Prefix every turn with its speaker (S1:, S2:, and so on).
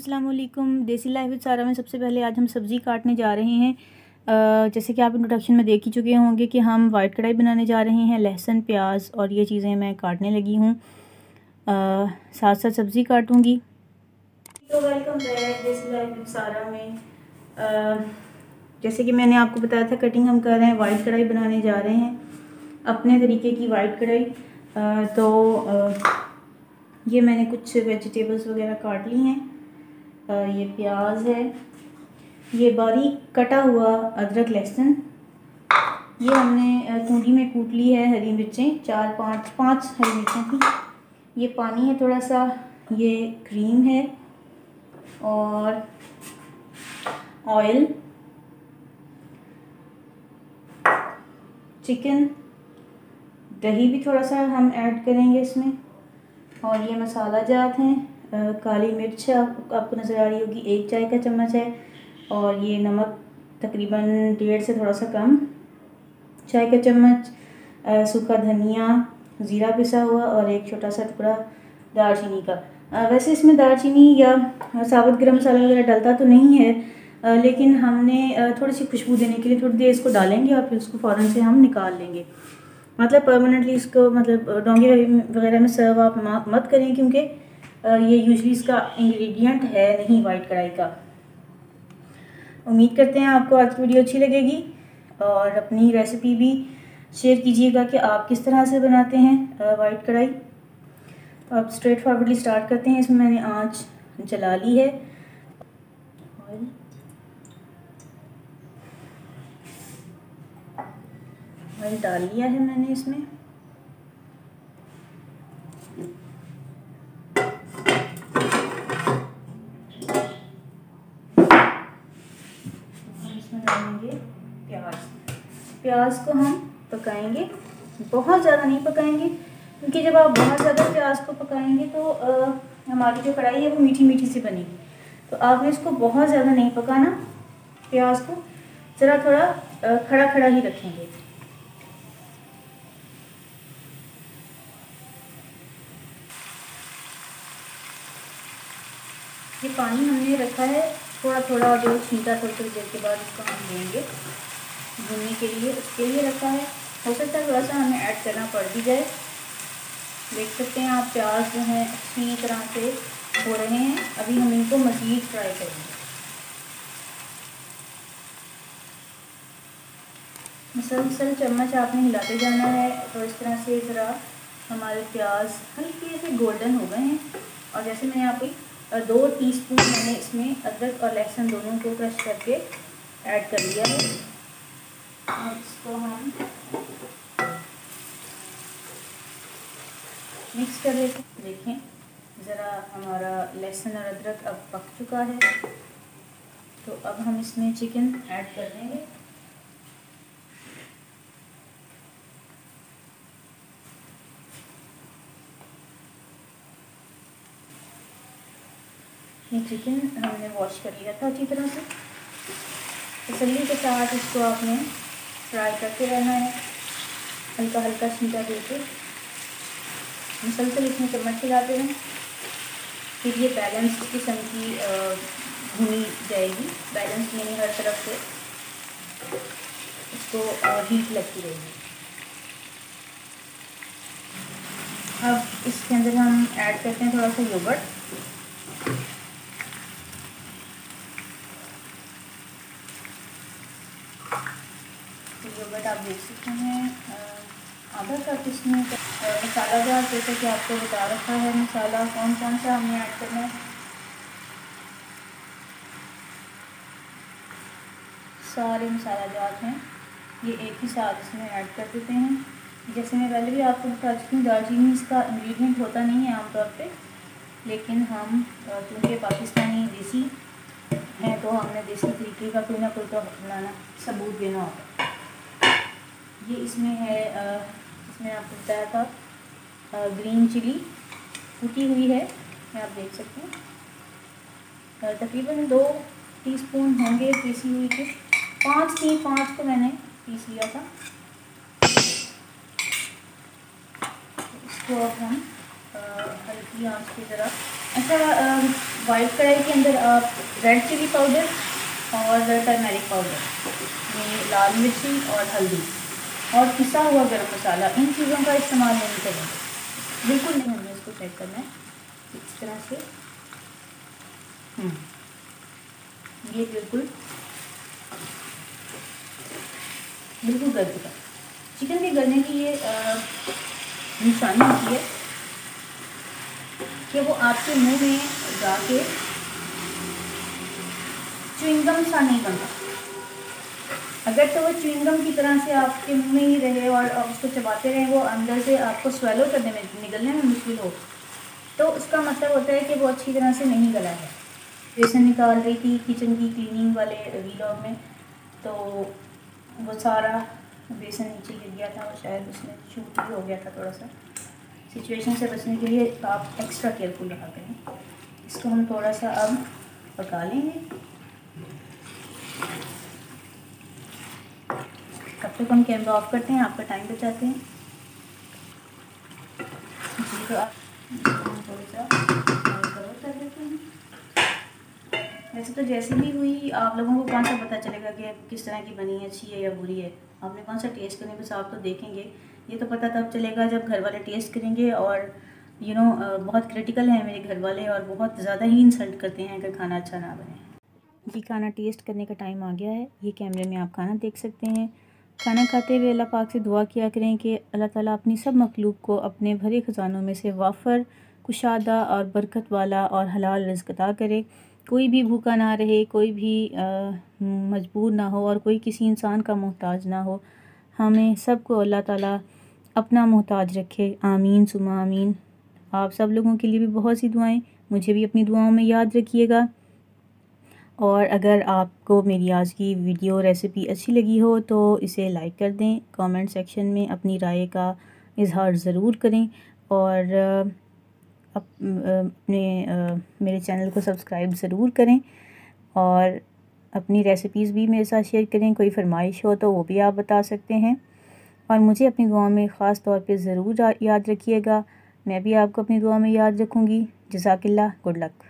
S1: अल्लाम देसी life with सारा में सबसे पहले आज हम सब्ज़ी काटने जा रहे हैं। जैसे कि आप इंट्रोडक्शन में देख ही चुके होंगे कि हम वाइट कढ़ाई बनाने जा रहे हैं, लहसुन, प्याज और ये चीज़ें मैं काटने लगी हूँ। साथ साथ सब्ज़ी काटूँगी। तो वेलकम बैक देसी सारा में। जैसे कि मैंने आपको बताया था कटिंग हम कर रहे हैं वाइट कढ़ाई बनाने जा रहे हैं अपने तरीके की वाइट कढ़ाई। तो आ, ये मैंने कुछ वेजिटेबल्स वगैरह काट ली हैं। ये प्याज है। ये बारीक कटा हुआ अदरक लहसुन। ये हमने टूडी में कूट ली है हरी मिर्चें चार पाँच पाँच हरी मिर्चें थी। ये पानी है थोड़ा सा ये क्रीम है। और ऑयल चिकन दही भी थोड़ा सा हम ऐड करेंगे इसमें। और ये मसाला जात हैं काली मिर्च आप, आपको नज़र आ रही होगी एक चाय का चम्मच है। और ये नमक तकरीबन डेढ़ से थोड़ा सा कम। चाय का चम्मच सूखा धनिया ज़ीरा पिसा हुआ और एक छोटा सा टुकड़ा दालचीनी का। वैसे इसमें दालचीनी या साबुत गरम मसाला वगैरह डलता तो नहीं है लेकिन हमने थोड़ी सी खुशबू देने के लिए थोड़ी देर इसको डालेंगे और फिर उसको फ़ौरन से हम निकाल लेंगे। मतलब परमानेंटली इसको मतलब डोंगी वगैरह में सर्व आप मत करें क्योंकि ये यूजली इसका इंग्रेडिएंट है, नहीं वाइट कढ़ाई का। उम्मीद करते हैं आपको आज की वीडियो अच्छी लगेगी और अपनी रेसिपी भी शेयर कीजिएगा कि आप किस तरह से बनाते हैं वाइट कढ़ाई। तो आप स्ट्रेट फॉरवर्डली स्टार्ट करते हैं। इसमें मैंने आँच जला ली है। ऑयल डाल लिया है मैंने इसमें। प्याज को हम पकाएँगे। बहुत ज़्यादा नहीं पकाएँगे, क्योंकि जब आप बहुत ज़्यादा प्याज को पकाएँगे तो आ, हमारी जो कढ़ाई है वो मीठी मीठी सी बनेगी। तो आपने इसको बहुत ज़्यादा नहीं पकाना प्याज को ज़रा थोड़ा खड़ा खड़ा ही रखेंगे। ये पानी हमने रखा है थोड़ा थोड़ा जो छींटा थोड़ी थोड़ी देर के बाद इसको हम देंगे भूनने के लिए उसके लिए रखा है। हो सकता है थोड़ा सा हमें ऐड करना पड़ भी जाए। देख सकते हैं आप प्याज जो हैं, अच्छी तरह से हो रहे हैं। अभी हम इनको मज़ीद फ्राई करेंगे। मसलसल चम्मच आपने हिलाते जाना है तो इस तरह से ज़रा हमारे प्याज हल्के से गोल्डन हो गए हैं। और जैसे मैंने आपको दो टीस्पून मैंने इसमें अदरक और लहसुन दोनों को क्रश करके ऐड कर लिया है। इसको हम मिक्स कर लेते हैं देखें, ज़रा हमारा लहसुन और अदरक अब पक चुका है। तो अब हम इसमें चिकन ऐड कर देंगे। ये चिकन हमने वॉश कर लिया था अच्छी तरह से। तसली के साथ इसको आपने फ्राई करते रहना है। हल्का हल्का छींटा देके। मुसलसल इसमें चम्मच खिलाते हैं। फिर ये बैलेंस किस्म की भुनी जाएगी। बैलेंस यानी हर तरफ़ से इसको हीट लगती रहेगी। अब इसके अंदर हम ऐड करते हैं थोड़ा सा योगर्ट योगर्ट आप देख सकते हैं आधा कप इसमें मसाला जार जैसे कि आपको बता रखा है, मसाला कौन कौन सा हमें ऐड करना है? सारे मसाला जात हैं, ये एक ही साथ इसमें ऐड कर देते हैं। जैसे मैं पहले भी आपको बता चुकी हूँ, दालचीनी इसका इंग्रेडिएंट होता नहीं है आमतौर पे, लेकिन हम क्योंकि पाकिस्तानी देसी हैं तो हमने देसी तरीके का कोई ना कोई तो अपनाना सबूत देना होगा ये इसमें है इसमें आपको बताया था ग्रीन चिली कुटी हुई है, मैं आप देख सकते हैं। तकरीबन दो टीस्पून होंगे पीसी हुई के। पाँच थी पाँच को मैंने पीस लिया था। इसको अब हम हल्की आँच की ज़रा अच्छा वाइट कढ़ाई के अंदर आप रेड चिली पाउडर और टर्मेरिक पाउडर ये लाल मिर्ची और हल्दी। और पिसा हुआ गर्म मसाला, इन चीज़ों का इस्तेमाल नहीं करेंगे। बिल्कुल नहीं हमने इसको चेक करना है। इस तरह से। हम्म। ये बिल्कुल। बिल्कुल गल चुका। चिकन के गलने की ये निशानी होती है कि वो आपके मुँह में जाके च्विंगम सा नहीं बनता। अगर तो वो च्विंगम की तरह से आपके मुँह में ही रहे और उसको चबाते रहे, वो अंदर से आपको स्वेलो करने में निकलने में मुश्किल हो तो उसका मतलब होता है कि वो अच्छी तरह से नहीं गला है। बेसन निकाल रही थी किचन की क्लीनिंग वाले वीलॉग में तो वो सारा बेसन नीचे गिर गया था और शायद उसमें छूट भी हो गया था थोड़ा सा। सिचुएशन से बचने के लिए आप एक्स्ट्रा केयरफुल रहा करें। इसको हम थोड़ा सा अब पका लेंगे। तब तक हम कैमरा ऑफ़ करते हैं? आपका टाइम बचाते हैं। जी तो आप वैसे तो जैसे भी हुई, आप लोगों को कौन सा पता चलेगा कि किस तरह की बनी है, अच्छी है या बुरी है? आपने कौन सा टेस्ट करने बस आप तो देखेंगे। ये तो पता तब चलेगा जब घर वाले टेस्ट करेंगे और यू नो बहुत क्रिटिकल हैं मेरे घर वाले और बहुत ज़्यादा ही इंसल्ट करते हैं अगर खाना अच्छा ना बने। जी, खाना टेस्ट करने का टाइम आ गया है। ये कैमरे में आप खाना देख सकते हैं। खाना खाते हुए अल्लाह पाक से दुआ किया करें कि अल्लाह ताला अपनी सब मखलूक को अपने भरे ख़जानों में से वाफ़र, कुशादा और बरकत वाला और हलाल रिज़्क अता करे। कोई भी भूखा ना रहे, कोई भी मजबूर ना हो और कोई किसी इंसान का मोहताज ना हो। हमें सबको अल्लाह ताला अपना मोहताज रखे। आमीन सुमा आमीन। आप सब लोगों के लिए भी बहुत सी दुआएँ। मुझे भी अपनी दुआओं में याद रखिएगा। और अगर आपको मेरी आज की वीडियो रेसिपी अच्छी लगी हो तो इसे लाइक कर दें। कमेंट सेक्शन में अपनी राय का इजहार ज़रूर करें और अपने मेरे चैनल को सब्सक्राइब ज़रूर करें और अपनी रेसिपीज़ भी मेरे साथ शेयर करें। कोई फरमाइश हो तो वो भी आप बता सकते हैं। और मुझे अपनी दुआ में ख़ास तौर पे ज़रूर याद रखिएगा। मैं भी आपको अपनी दुआ में याद रखूँगी। जजाकिल्ला गुड लक